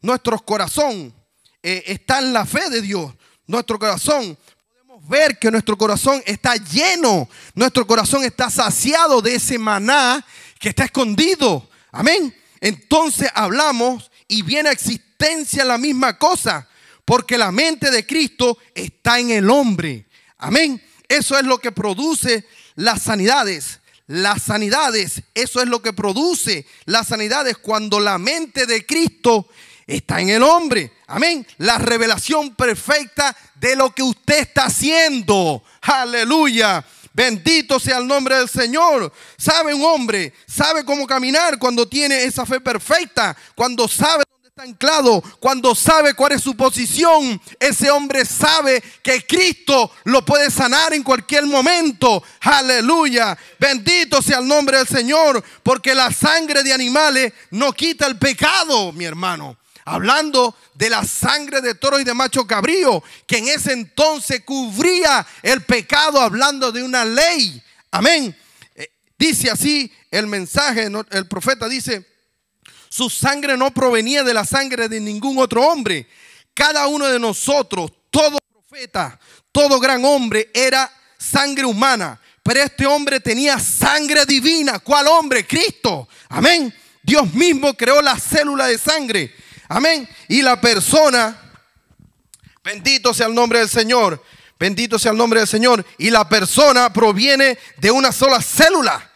Nuestro corazón eh, está en la fe de Dios. Nuestro corazón, podemos ver que nuestro corazón está lleno. Nuestro corazón está saciado de ese maná que está escondido. Amén. Entonces hablamos y viene a existencia la misma cosa porque la mente de Cristo está en el hombre. Amén. Eso es lo que produce las sanidades. Las sanidades, eso es lo que produce las sanidades cuando la mente de Cristo está en el hombre. Amén. La revelación perfecta de lo que usted está haciendo. Aleluya. Bendito sea el nombre del Señor. Sabe un hombre, sabe cómo caminar cuando tiene esa fe perfecta, cuando sabe está anclado, cuando sabe cuál es su posición, ese hombre sabe que Cristo lo puede sanar en cualquier momento. Aleluya. Bendito sea el nombre del Señor, porque la sangre de animales no quita el pecado, mi hermano. hablando de la sangre de toro y de macho cabrío, que en ese entonces cubría el pecado, hablando de una ley. Amén. Eh, dice así el mensaje, el profeta dice, su sangre no provenía de la sangre de ningún otro hombre. Cada uno de nosotros, todo profeta, todo gran hombre era sangre humana. Pero este hombre tenía sangre divina. ¿Cuál hombre? Cristo. Amén. Dios mismo creó la célula de sangre. Amén. Y la persona, bendito sea el nombre del Señor. Bendito sea el nombre del Señor. Y la persona proviene de una sola célula.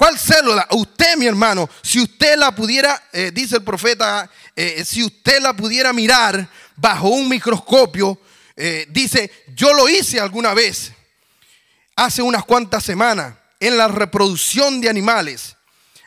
¿Cuál célula? Usted, mi hermano, si usted la pudiera, eh, dice el profeta, eh, si usted la pudiera mirar bajo un microscopio, eh, dice, yo lo hice alguna vez, hace unas cuantas semanas, en la reproducción de animales.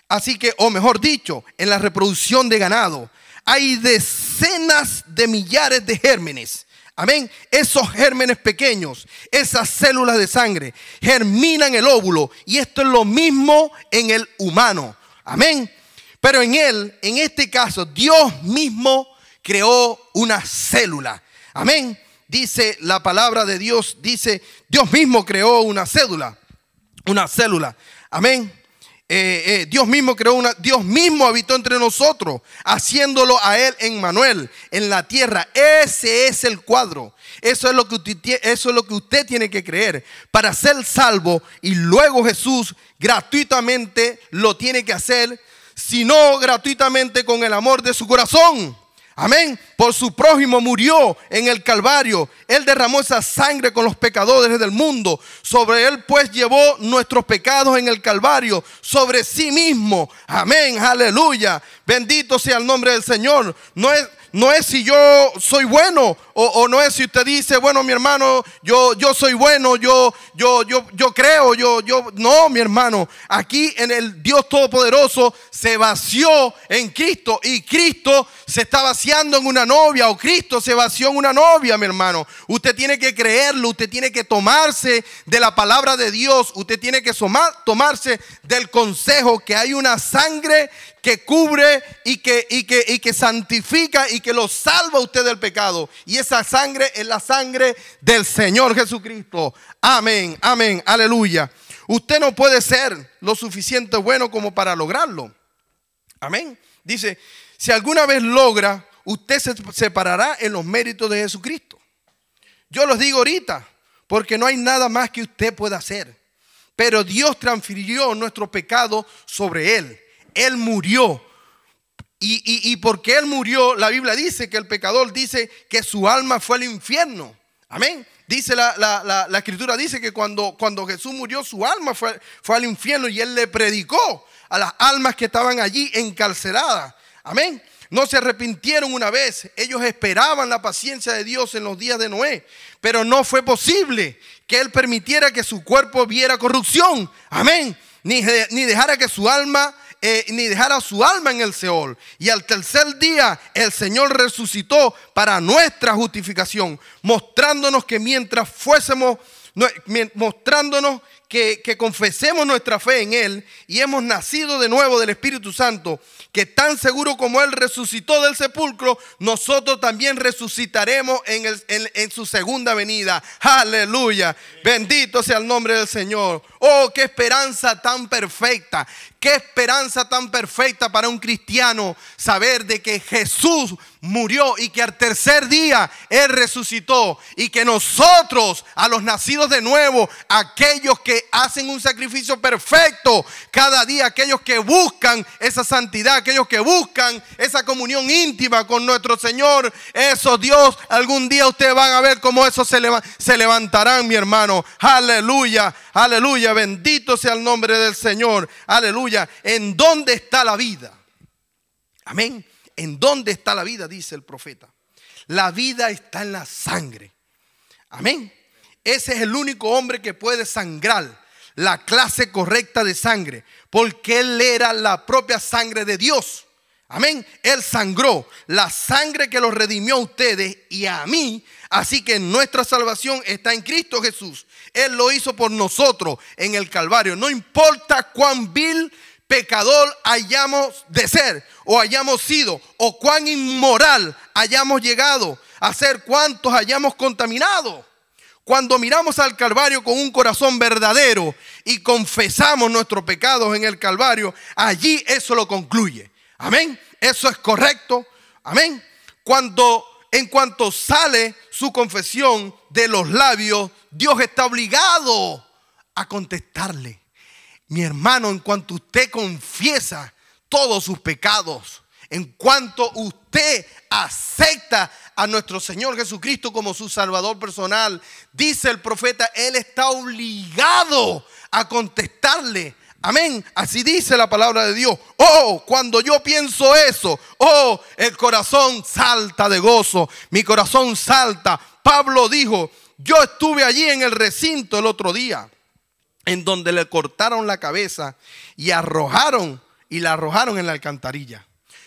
Así que, o mejor dicho, en la reproducción de ganado, hay decenas de millares de gérmenes Amén. Esos gérmenes pequeños, esas células de sangre, germinan el óvulo. Y esto es lo mismo en el humano. Amén. Pero en él, en este caso, Dios mismo creó una célula. Amén. Dice la palabra de Dios, dice, Dios mismo creó una célula. Una célula. Amén. Eh, eh, Dios mismo creó una, Dios mismo habitó entre nosotros, haciéndolo a Él en Manuel, en la tierra. Ese es el cuadro. Eso es lo que usted, eso es lo que usted tiene que creer para ser salvo. Y luego Jesús gratuitamente lo tiene que hacer, sino gratuitamente con el amor de su corazón. Amén. Por su prójimo murió en el Calvario. Él derramó esa sangre con los pecadores del mundo. Sobre él pues llevó nuestros pecados en el Calvario. Sobre sí mismo. Amén. Aleluya. Bendito sea el nombre del Señor. No es no es si yo soy bueno o, no es si usted dice, bueno, mi hermano, yo, yo soy bueno, yo, yo, yo, yo creo, yo, yo. No, mi hermano, aquí en el Dios Todopoderoso se vació en Cristo y Cristo se está vaciando en una novia o Cristo se vació en una novia, mi hermano. Usted tiene que creerlo, usted tiene que tomarse de la palabra de Dios, usted tiene que tomarse del consejo que hay una sangre que cubre y que, y que, y que santifica y que lo salva usted del pecado. Y esa sangre es la sangre del Señor Jesucristo. Amén, amén, aleluya. Usted no puede ser lo suficiente bueno como para lograrlo. Amén. Dice, si alguna vez logra, usted se separará en los méritos de Jesucristo. Yo los digo ahorita, porque no hay nada más que usted pueda hacer. Pero Dios transfirió nuestro pecado sobre Él. Él murió. Y, porque Él murió, la Biblia dice que el pecador dice que su alma fue al infierno. Amén. Dice la, escritura, dice que cuando, cuando Jesús murió, su alma fue, fue al infierno y Él le predicó a las almas que estaban allí encarceladas. Amén. No se arrepintieron una vez. Ellos esperaban la paciencia de Dios en los días de Noé. Pero no fue posible que Él permitiera que su cuerpo viera corrupción. Amén. Ni, ni dejara que su alma eh, ni dejara su alma en el Seol. Y al tercer día el Señor resucitó para nuestra justificación, mostrándonos que mientras fuésemos, mostrándonos que, que confesemos nuestra fe en Él y hemos nacido de nuevo del Espíritu Santo, que tan seguro como Él resucitó del sepulcro, nosotros también resucitaremos en, en, su segunda venida. Aleluya. Bendito sea el nombre del Señor. Oh, qué esperanza tan perfecta. Qué esperanza tan perfecta para un cristiano saber de que Jesús murió y que al tercer día Él resucitó y que nosotros, a los nacidos de nuevo, aquellos que hacen un sacrificio perfecto cada día, aquellos que buscan esa santidad, aquellos que buscan esa comunión íntima con nuestro Señor, eso Dios, algún día ustedes van a ver cómo eso se, se levantarán, mi hermano. Aleluya, aleluya, bendito sea el nombre del Señor, aleluya. ¿En dónde está la vida? Amén. ¿En dónde está la vida? Dice el profeta. La vida está en la sangre. Amén. Ese es el único hombre que puede sangrar la clase correcta de sangre, porque él era la propia sangre de Dios. Amén. Él sangró la sangre que los redimió a ustedes y a mí. Así que nuestra salvación está en Cristo Jesús. Él lo hizo por nosotros en el Calvario. No importa cuán vil pecador hayamos de ser o hayamos sido o cuán inmoral hayamos llegado a ser, cuántos hayamos contaminado. Cuando miramos al Calvario con un corazón verdadero y confesamos nuestros pecados en el Calvario, allí eso lo concluye. Amén. Eso es correcto. Amén. Cuando en cuanto sale su confesión de los labios, Dios está obligado a contestarle. Mi hermano, en cuanto usted confiesa todos sus pecados, en cuanto usted acepta a nuestro Señor Jesucristo como su Salvador personal, dice el profeta, Él está obligado a contestarle. Amén. Así dice la palabra de Dios. Oh, cuando yo pienso eso, oh, el corazón salta de gozo. Mi corazón salta. Pablo dijo, yo estuve allí en el recinto el otro día, en donde le cortaron la cabeza y arrojaron y la arrojaron en la alcantarilla.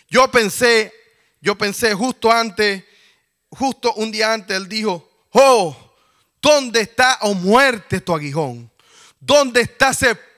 Yo pensé, yo pensé justo antes justo un día antes, él dijo, oh, ¿dónde está, o oh muerte, tu aguijón? ¿Dónde está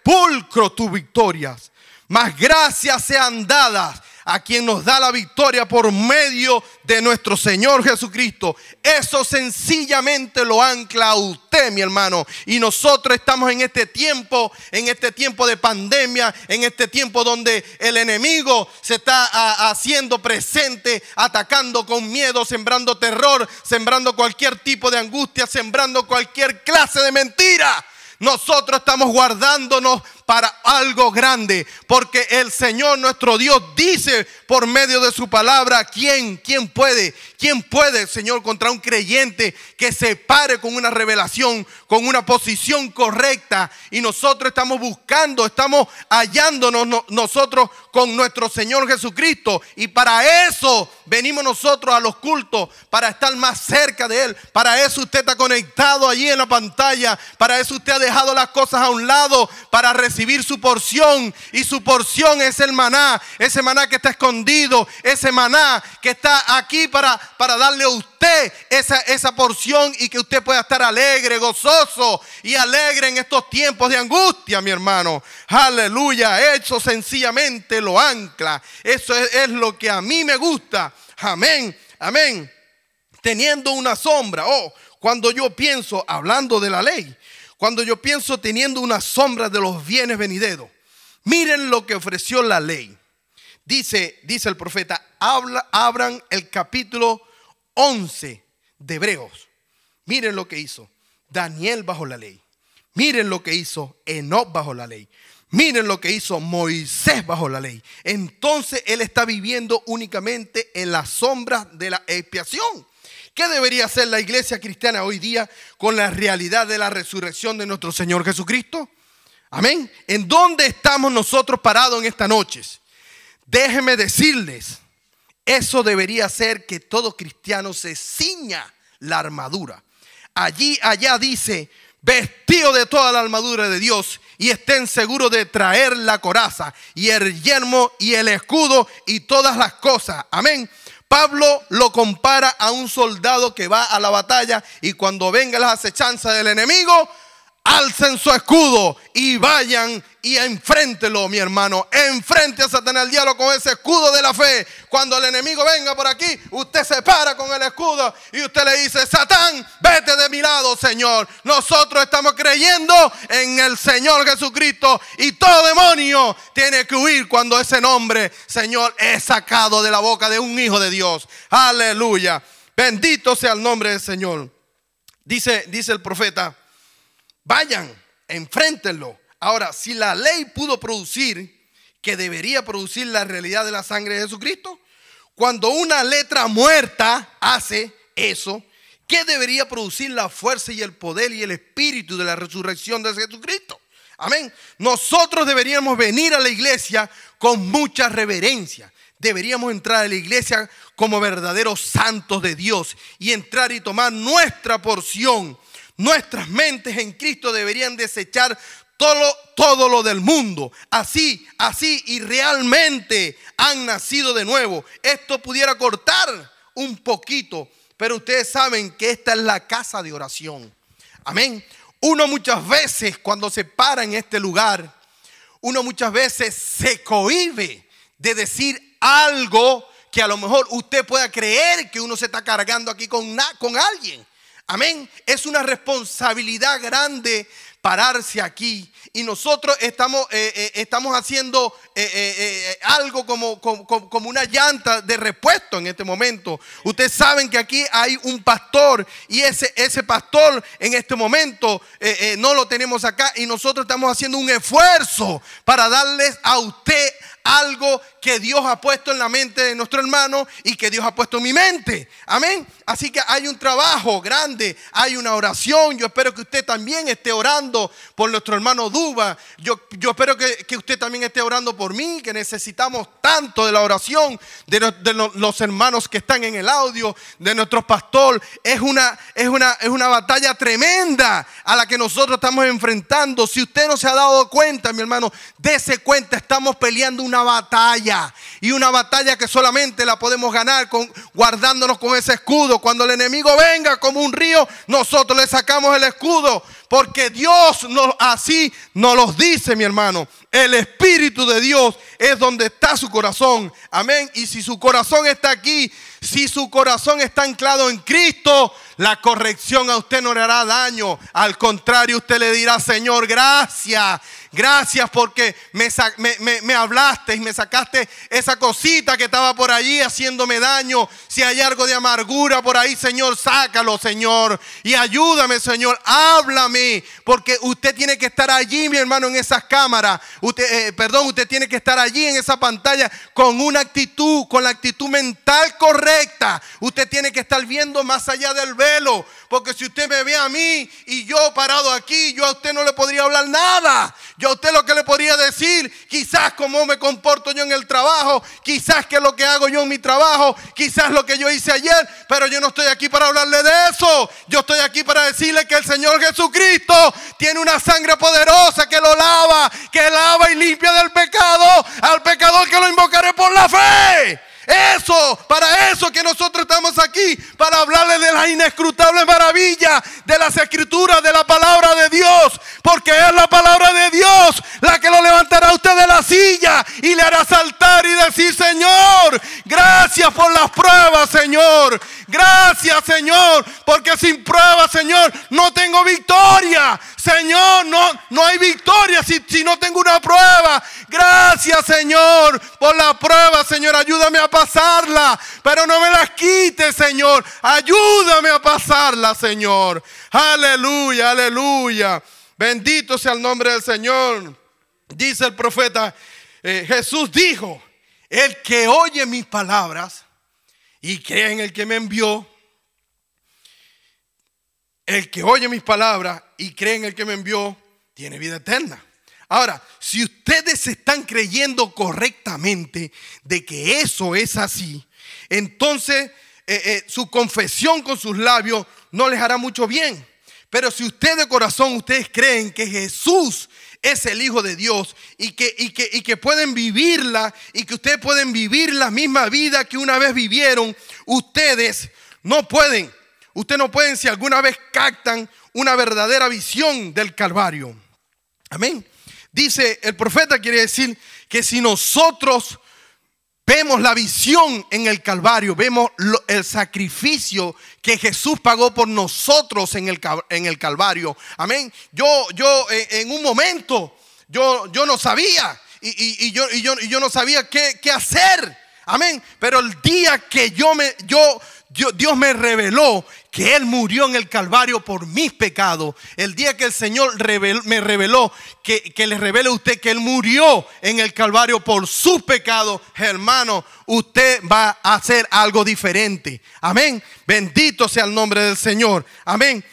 sepulcro tus victorias? Más gracias sean dadas a quien nos da la victoria por medio de nuestro Señor Jesucristo. Eso sencillamente lo ancla usted, mi hermano. Y nosotros estamos en este tiempo, en este tiempo de pandemia, en este tiempo donde el enemigo se está haciendo presente, atacando con miedo, sembrando terror, sembrando cualquier tipo de angustia, sembrando cualquier clase de mentira. Nosotros estamos guardándonos para algo grande, porque el Señor nuestro Dios dice por medio de su palabra, ¿quién, quién puede, quién puede, Señor, contra un creyente que se pare con una revelación, con una posición correcta? Y nosotros estamos buscando, estamos hallándonos nosotros con nuestro Señor Jesucristo. Y para eso venimos nosotros a los cultos, para estar más cerca de Él. Para eso usted está conectado allí en la pantalla. Para eso usted ha dejado las cosas a un lado para recibir recibir su porción. Y su porción es el maná, ese maná que está escondido, ese maná que está aquí para, para darle a usted esa, esa porción y que usted pueda estar alegre, gozoso y alegre en estos tiempos de angustia, mi hermano. Aleluya, eso sencillamente lo ancla. Eso es, es lo que a mí me gusta. Amén, amén. Teniendo una sombra, oh, cuando yo pienso hablando de la ley, cuando yo pienso teniendo una sombra de los bienes venideros, miren lo que ofreció la ley. Dice, dice el profeta, habla, abran el capítulo 11 de Hebreos. Miren lo que hizo Daniel bajo la ley. Miren lo que hizo Enoch bajo la ley. Miren lo que hizo Moisés bajo la ley. Entonces él está viviendo únicamente en la sombra de la expiación. ¿Qué debería hacer la iglesia cristiana hoy día con la realidad de la resurrección de nuestro Señor Jesucristo? Amén. ¿En dónde estamos nosotros parados en esta noche? Déjenme decirles, eso debería ser que todo cristiano se ciña la armadura. Allí, allá dice, vestido de toda la armadura de Dios y estén seguros de traer la coraza y el yermo y el escudo y todas las cosas. Amén. Pablo lo compara a un soldado que va a la batalla y cuando venga las acechanzas del enemigo, alcen su escudo y vayan y enfréntelo, mi hermano. Enfrente a Satanás el diablo con ese escudo de la fe. Cuando el enemigo venga por aquí, usted se para con el escudo y usted le dice, Satán, vete de mi lado, Señor. Nosotros estamos creyendo en el Señor Jesucristo y todo demonio tiene que huir cuando ese nombre, Señor, es sacado de la boca de un hijo de Dios. Aleluya. Bendito sea el nombre del Señor. Dice, dice el profeta, vayan, enfréntenlo Ahora, si la ley pudo producir, que debería producir la realidad de la sangre de Jesucristo, cuando una letra muerta hace eso, ¿qué debería producir la fuerza y el poder y el espíritu de la resurrección de Jesucristo? Amén. Nosotros deberíamos venir a la iglesia con mucha reverencia. Deberíamos entrar a la iglesia como verdaderos santos de Dios y entrar y tomar nuestra porción. Nuestras mentes en Cristo deberían desechar todo, todo lo del mundo. Así, así y realmente han nacido de nuevo. Esto pudiera cortar un poquito, pero ustedes saben que esta es la casa de oración. Amén. Uno muchas veces cuando se para en este lugar, uno muchas veces se cohíbe de decir algo que a lo mejor usted pueda creer que uno se está cargando aquí con, con alguien. Amén. Es una responsabilidad grande pararse aquí. Y nosotros estamos, eh, eh, estamos haciendo eh, algo como, como, una llanta de repuesto en este momento. Ustedes saben que aquí hay un pastor y ese, ese pastor en este momento no lo tenemos acá y nosotros estamos haciendo un esfuerzo para darles a usted algo que Dios ha puesto en la mente de nuestro hermano y que Dios ha puesto en mi mente. Amén. Así que hay un trabajo grande, hay una oración. Yo espero que usted también esté orando por nuestro hermano Yo, espero que, usted también esté orando por mí, que necesitamos tanto de la oración de, los hermanos que están en el audio, de nuestro pastor. Es una, es, una, es una batalla tremenda a la que nosotros estamos enfrentando. Si usted no se ha dado cuenta, mi hermano, dése cuenta, estamos peleando una batalla. Y una batalla que solamente la podemos ganar guardándonos con ese escudo. Cuando el enemigo venga como un río, nosotros le sacamos el escudo. Porque Dios así nos los dice, mi hermano. El Espíritu de Dios es donde está su corazón. Amén. Y si su corazón está aquí, si su corazón está anclado en Cristo, la corrección a usted no le hará daño. Al contrario, usted le dirá, Señor, gracias. Gracias porque me, hablaste y me sacaste esa cosita que estaba por allí haciéndome daño. Si hay algo de amargura por ahí, Señor, sácalo, Señor. Y ayúdame, Señor. Háblame. Porque usted tiene que estar allí, mi hermano, en esas cámaras. Usted, eh, perdón, usted tiene que estar allí en esa pantalla con una actitud, con la actitud mental correcta. Usted tiene que estar viendo más allá del velo. Porque si usted me ve a mí y yo parado aquí, yo a usted no le podría hablar nada. Yo a usted lo que le podría decir, quizás cómo me comporto yo en el trabajo, quizás qué es lo que hago yo en mi trabajo, quizás lo que yo hice ayer, pero yo no estoy aquí para hablarle de eso. Yo estoy aquí para decirle que el Señor Jesucristo tiene una sangre poderosa que lo lava, que lava y limpia del pecado al pecador que lo invocaré por la fe. Eso, para eso que nosotros estamos aquí, para hablarle de la inescrutable maravilla de las escrituras, de la palabra de Dios, porque es la palabra de Dios la que lo levantará a usted de la silla y le hará saltar y decir, Señor, gracias por las pruebas, Señor. Gracias, Señor, porque sin pruebas, Señor, no tengo victoria. Señor, no, no hay victoria si, si no tengo una prueba. Gracias, Señor, por la prueba, Señor. Ayúdame a pasarla, pero no me las quite, Señor. Ayúdame a pasarla, Señor. Aleluya, aleluya. Bendito sea el nombre del Señor. Dice el profeta, eh, Jesús dijo, el que oye mis palabras y cree en el que me envió, el que oye mis palabras y cree en el que me envió, tiene vida eterna. Ahora, si ustedes están creyendo correctamente de que eso es así, entonces eh, eh, su confesión con sus labios no les hará mucho bien. Pero si ustedes de corazón, ustedes creen que Jesús es el Hijo de Dios y que, y que, y que pueden vivirla y que ustedes pueden vivir la misma vida que una vez vivieron, ustedes no pueden, ustedes no pueden si alguna vez captan una verdadera visión del Calvario. Amén. Dice el profeta, quiere decir que si nosotros vemos la visión en el Calvario, vemos el sacrificio que Jesús pagó por nosotros en el, en el Calvario. Amén. Yo, yo en un momento, yo, yo no sabía y, yo, y, yo, y yo no sabía qué, qué hacer. Amén. Pero el día que yo me, yo, Dios me reveló que Él murió en el Calvario por mis pecados. El día que el Señor me reveló, que, que le revele a usted que Él murió en el Calvario por sus pecados, hermano, usted va a hacer algo diferente. Amén. Bendito sea el nombre del Señor. Amén.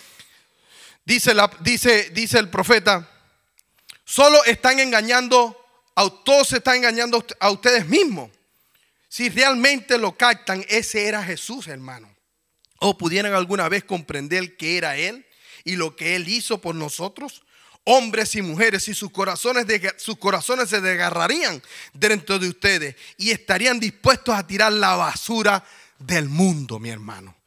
Dice, la, dice, dice el profeta, solo están engañando, a todos se están engañando a ustedes mismos. Si realmente lo captan, ese era Jesús, hermano. O pudieran alguna vez comprender que era Él y lo que Él hizo por nosotros. Hombres y mujeres, y sus corazones, sus corazones se desgarrarían dentro de ustedes y estarían dispuestos a tirar la basura del mundo, mi hermano.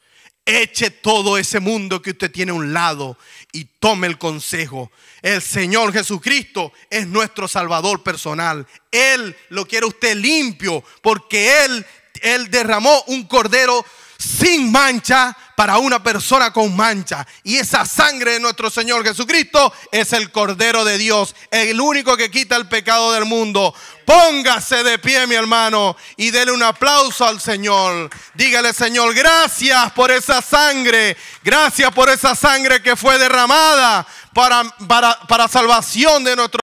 Eche todo ese mundo que usted tiene a un lado y tome el consejo. El Señor Jesucristo es nuestro Salvador personal. Él lo quiere usted limpio porque Él, Él derramó un cordero sin mancha para una persona con mancha. Y esa sangre de nuestro Señor Jesucristo es el Cordero de Dios, el único que quita el pecado del mundo. Póngase de pie, mi hermano, y dele un aplauso al Señor. Dígale, Señor, gracias por esa sangre. Gracias por esa sangre que fue derramada para, para, para salvación de nuestro